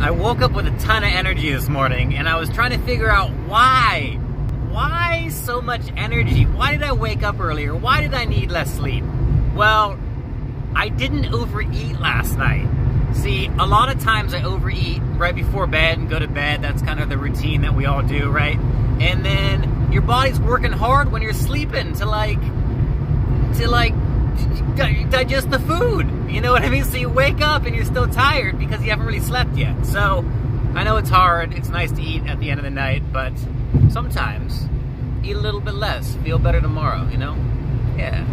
I woke up with a ton of energy this morning and I was trying to figure out why. Why so much energy? Why did I wake up earlier? Why did I need less sleep? Well, I didn't overeat last night. See, a lot of times I overeat right before bed and go to bed. That's kind of the routine that we all do, right? And then your body's working hard when you're sleeping to like, to like digest the food. You know what I mean? So you wake up and you're still tired because you haven't really slept yet. So I know it's hard. It's nice to eat at the end of the night, but sometimes eat a little bit less. Feel better tomorrow, you know? Yeah.